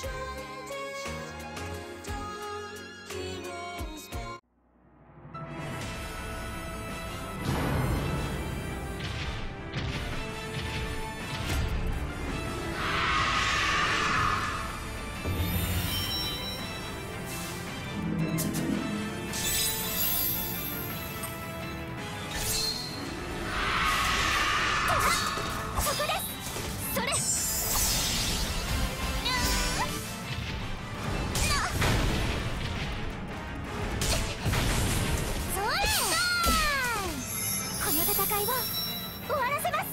Ah! 戦いを終わらせます。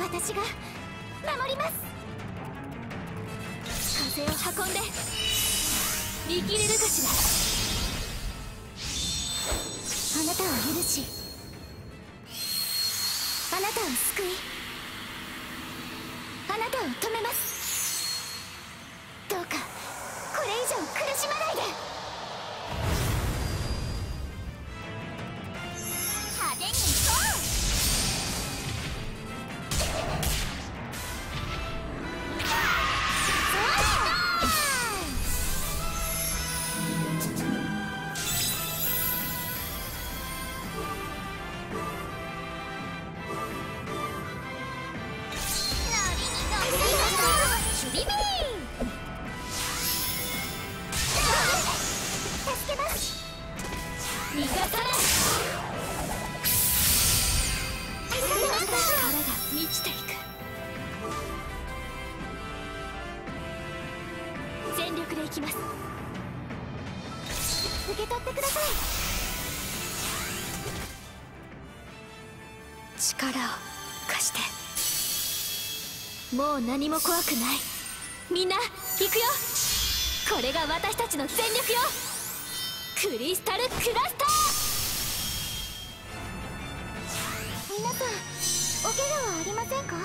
私が守ります。風を運んで見切れるかしらあなたを許し。あなたを救い。あなたを止めます。全力でいきます。受け取ってください。力を貸して。もう何も怖くない。みんな行くよ。これが私たちの全力よ。クリスタルクラスター。皆さんお怪我はありませんか？